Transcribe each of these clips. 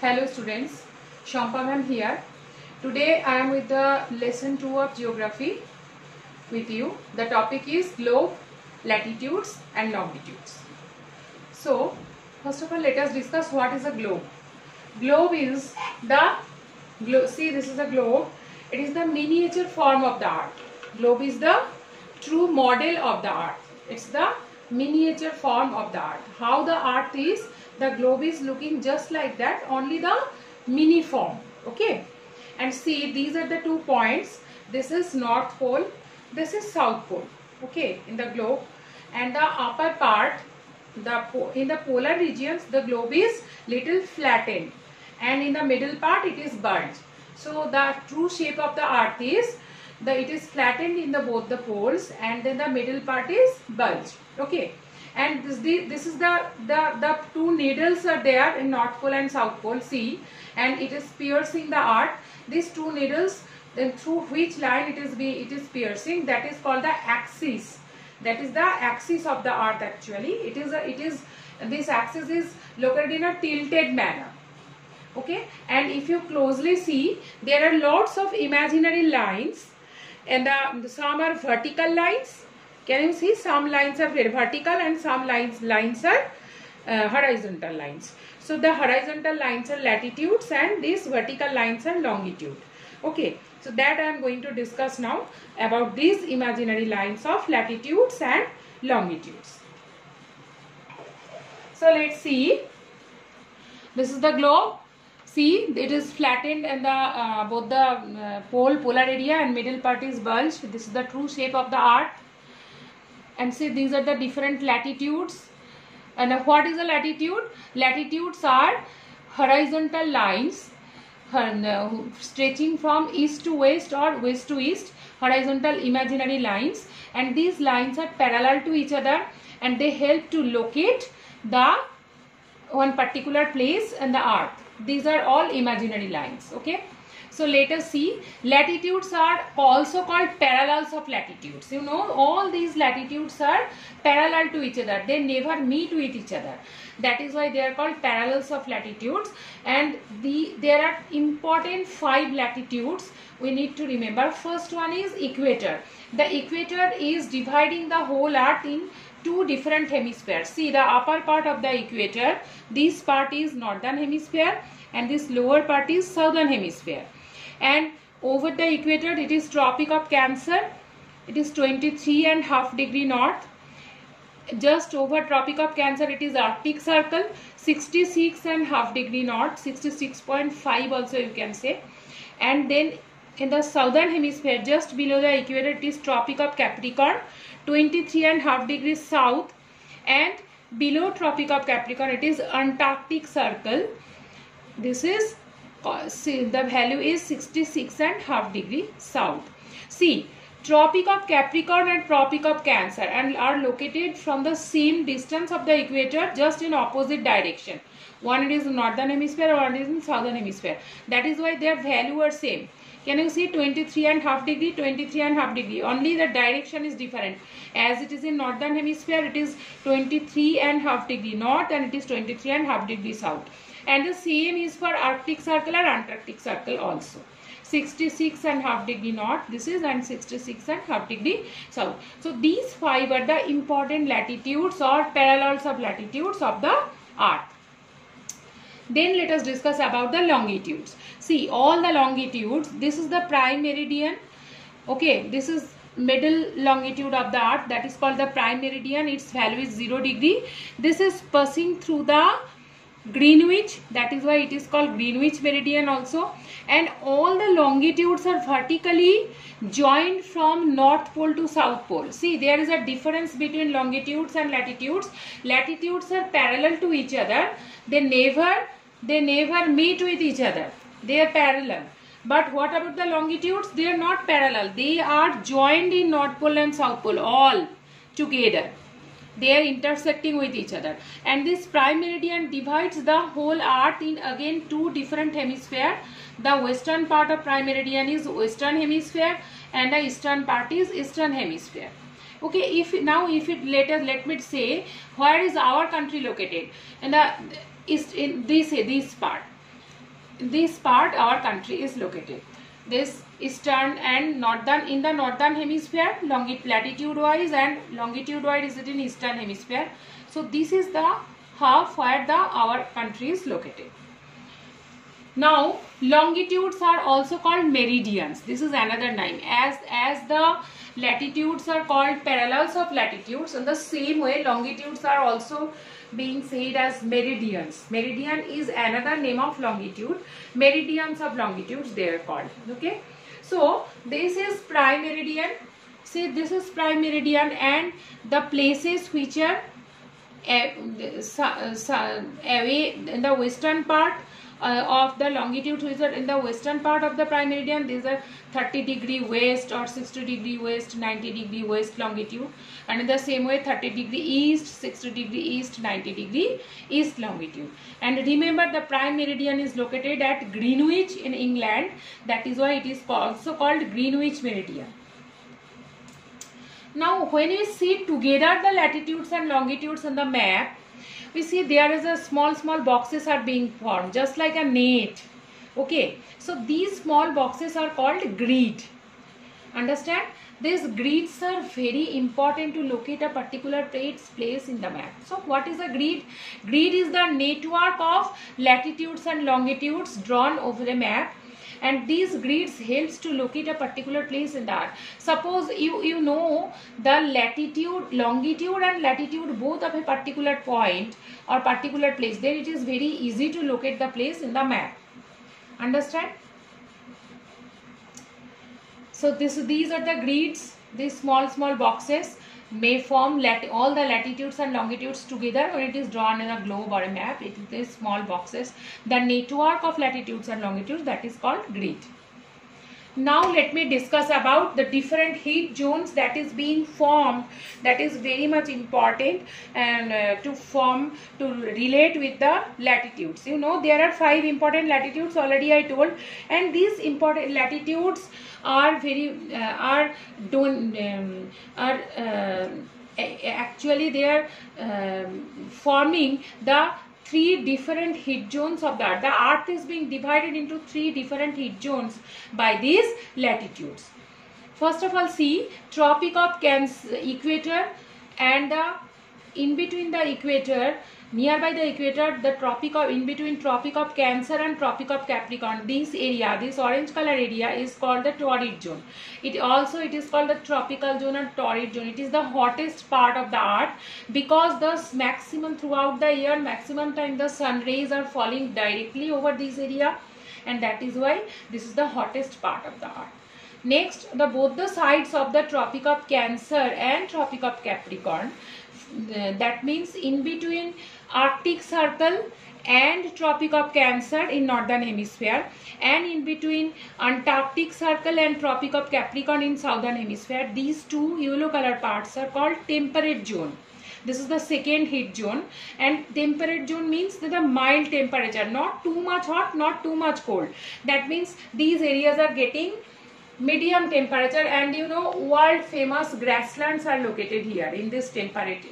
Hello students, Shampa ma'am here. Today I am with the lesson 2 of geography with you. The topic is globe, latitudes and longitudes. So, first of all let us discuss what is a globe. Globe is the, glo see this is a globe. It is the miniature form of the earth. Globe is the true model of the earth. It's the miniature form of the earth. How the earth is, the globe is looking just like that, only the mini form. Okay. And see, these are the two points. This is North Pole, this is South Pole. Okay, in the globe. And the upper part, the in the polar regions, the globe is little flattened. And in the middle part, it is bulged. So the true shape of the earth is the it is flattened in the both the poles and then the middle part is bulged okay and this the, this is the the the two needles are there in north pole and south pole see? And it is piercing the earth these two needles then through which line it is be it is piercing that is called the axis. That is the axis of the earth actually. It is a, it is this axis is located in a tilted manner. Okay? And if you closely see there are lots of imaginary lines. And the, some are vertical lines can you see? Some lines are vertical and some lines lines are uh, horizontal lines. So the horizontal lines are latitudes and these vertical lines are longitude. Okay. So that i am going to discuss now about these imaginary lines of latitudes and longitudes. So let's see. This is the globe. See it is flattened and the uh, both the uh, pole polar area and middle part is bulged. This is the true shape of the earth and see these are the different latitudes. And what is a latitude? Latitudes are horizontal lines uh, stretching from east to west or west to east horizontal imaginary lines. And these lines are parallel to each other and they help to locate the one particular place in the earth these are all imaginary lines okay so let us see. Latitudes are also called parallels of latitudes. You know all these latitudes are parallel to each other. They never meet with each other. That is why they are called parallels of latitudes. And the there are important five latitudes we need to remember. First one is equator. The equator is dividing the whole earth in two different hemispheres. See the upper part of the equator, this part is northern hemisphere and this lower part is southern hemisphere. And over the equator it is Tropic of Cancer. It is 23 and half degree north. Just over Tropic of Cancer it is Arctic Circle 66 and half degree north 66.5 also you can say. And then in the southern hemisphere just below the equator it is Tropic of Capricorn 23 and half degrees south and below tropic of capricorn it is antarctic circle this is the value is 66 and half degree south. See tropic of capricorn and tropic of cancer and are located from the same distance of the equator just in opposite direction. One is in northern hemisphere one is in southern hemisphere. That is why their value are same. Can you see 23 and half degree 23 and half degree? Only the direction is different. As it is in northern hemisphere it is 23 and half degree north and it is 23 and half degree south and the same is for arctic circle and antarctic circle also 66 and half degree north this is and 66 and half degree south so these five are the important latitudes or parallels of latitudes of the earth then let us discuss about the longitudes. See all the longitudes. This is the prime meridian. Okay, this is middle longitude of the earth that is called the prime meridian. Its value is 0 degree. This is passing through the Greenwich that is why it is called Greenwich meridian also. And all the longitudes are vertically joined from north pole to south pole. See there is a difference between longitudes and latitudes. Latitudes are parallel to each other. They never they never meet with each other. They are parallel. But what about the longitudes? They are not parallel. They are joined in north pole and south pole all together they are intersecting with each other. And this prime meridian divides the whole earth in again two different hemisphere. The western part of prime meridian is western hemisphere and the eastern part is eastern hemisphere. Okay if now if it later let me say where is our country located? And the is in this this part. This part our country is located this eastern and northern in the northern hemisphere longitude latitude wise and longitude wise is it in eastern hemisphere. So this is the half where the our country is located now longitudes are also called meridians this is another name as as the latitudes are called parallels of latitudes in the same way longitudes are also being said as meridians. Meridian is another name of longitude. Meridians of longitudes they are called. Okay. So this is prime meridian. See this is prime meridian and the places which are eh, away in the western part uh, of the longitude which are in the western part of the prime meridian these are 30 degree west or 60 degree west 90 degree west longitude. And in the same way 30 degree east 60 degree east 90 degree east longitude. And remember the prime meridian is located at greenwich in england. That is why it is also called greenwich meridian. Now when we see together the latitudes and longitudes on the map we see there is a small small boxes are being formed just like a net. Okay? So these small boxes are called grid understand? These grids are very important to locate a particular place place in the map. So what is a grid grid is the network of latitudes and longitudes drawn over a map and these grids helps to locate a particular place in the earth. Suppose you, you know the latitude, longitude and latitude both of a particular point or particular place then it is very easy to locate the place in the map. Understand? So this these are the grids, these small small boxes may form all the latitudes and longitudes together when it is drawn in a globe or a map. It is small boxes. The network of latitudes and longitudes that is called grid. Now let me discuss about the different heat zones that is being formed that is very much important and uh, to form to relate with the latitudes. You know there are five important latitudes already I told and these important latitudes are very uh, are don't um, are uh, actually they are um, forming the three different heat zones of the earth. The earth is being divided into three different heat zones by these latitudes. First of all, see Tropic of Cancer equator and the in between the equator nearby the equator the tropic of in between tropic of cancer and tropic of capricorn this area this orange color area is called the torrid zone. It also it is called the tropical zone or torrid zone. It is the hottest part of the earth because the maximum throughout the year maximum time the sun rays are falling directly over this area and that is why this is the hottest part of the earth. Next, the both the sides of the Tropic of Cancer and Tropic of Capricorn, Uh, that means in between Arctic Circle and Tropic of Cancer in Northern Hemisphere and in between Antarctic Circle and Tropic of Capricorn in Southern Hemisphere. These two yellow color parts are called temperate zone. This is the second heat zone and temperate zone means that the mild temperature, not too much hot, not too much cold. That means these areas are getting medium temperature and you know world famous grasslands are located here in this temperate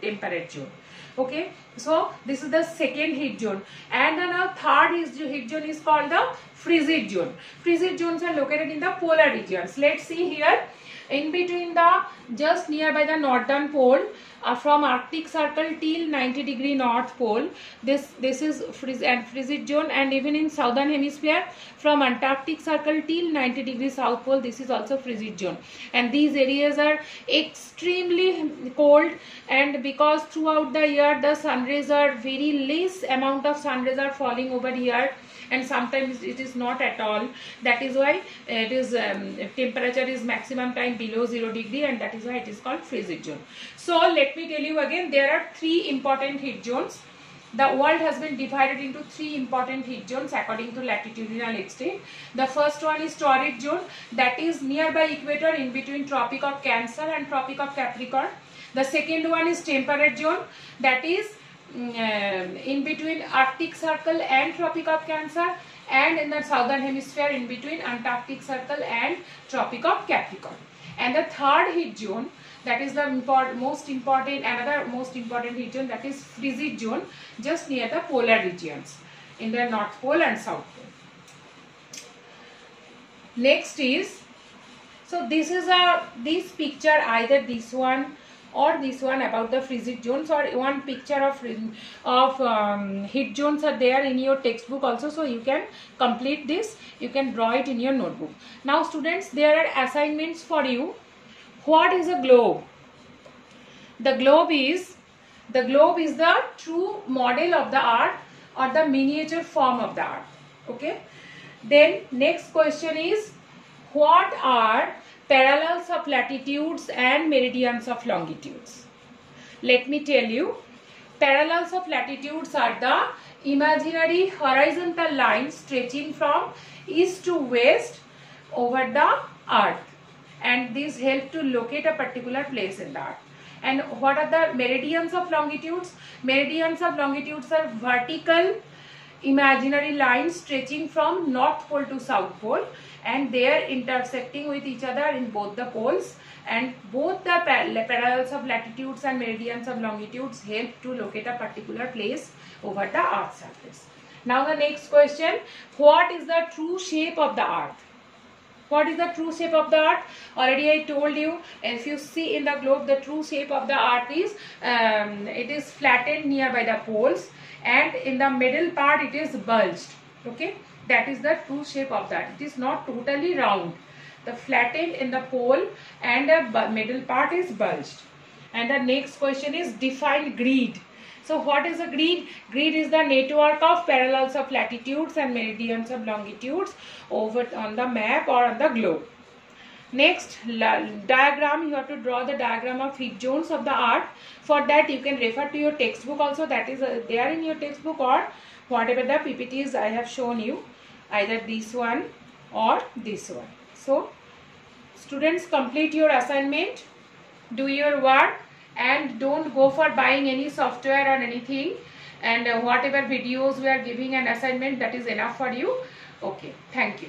temperate zone. Okay? So this is the second heat zone. And then a third is heat zone is called the frigid zone. Frigid zones are located in the polar regions. Let's see here. In between the just nearby the northern pole uh, from arctic circle till 90 degree north pole this this is freeze and frigid zone. And even in southern hemisphere from antarctic circle till 90 degree south pole this is also frigid zone. And these areas are extremely cold. And because throughout the year the sun rays are very less amount of sun rays are falling over here and sometimes it is not at all. That is why it is um, temperature is maximum time below 0 degree and that is why it is called frigid zone. So let me tell you again there are three important heat zones. The world has been divided into three important heat zones according to latitudinal extent. The first one is torrid zone. That is nearby equator in between Tropic of Cancer and Tropic of Capricorn. The second one is temperate zone. That is Uh, in between Arctic Circle and Tropic of Cancer and in the southern hemisphere in between Antarctic Circle and Tropic of Capricorn. And the third heat zone that is the import, most important another most important heat zone that is frigid zone just near the polar regions. in the North Pole and South Pole. Next is, so this is a, this picture either this one or this one about the frigid zones or one picture of of um, heat zones are there in your textbook also so you can complete this. You can draw it in your notebook. Now students there are assignments for you. What is a globe? The globe is the globe is the true model of the art or the miniature form of the art okay? Then next question is what are parallels of latitudes and meridians of longitudes. Let me tell you parallels of latitudes are the imaginary horizontal lines stretching from east to west over the earth. And these help to locate a particular place in the earth. And what are the meridians of longitudes? Meridians of longitudes are vertical imaginary lines stretching from north pole to south pole and they are intersecting with each other in both the poles and both the parallels of latitudes and meridians of longitudes help to locate a particular place over the earth's surface. Now the next question, what is the true shape of the earth? What is the true shape of the earth? Already I told you, if you see in the globe, the true shape of the earth is, um, it is flattened nearby the poles and in the middle part it is bulged. Okay, that is the true shape of that. It is not totally round. The flattened in the pole and the middle part is bulged. And the next question is define grid. So what is a grid? Grid is the network of parallels of latitudes and meridians of longitudes over on the map or on the globe. Next diagram, you have to draw the diagram of heat zones of the earth. For that you can refer to your textbook also that is uh, there in your textbook or whatever the PPTs I have shown you? Either this one or this one. So students complete your assignment, do your work and don't go for buying any software or anything. And uh, whatever videos we are giving an assignment that is enough for you. Okay thank you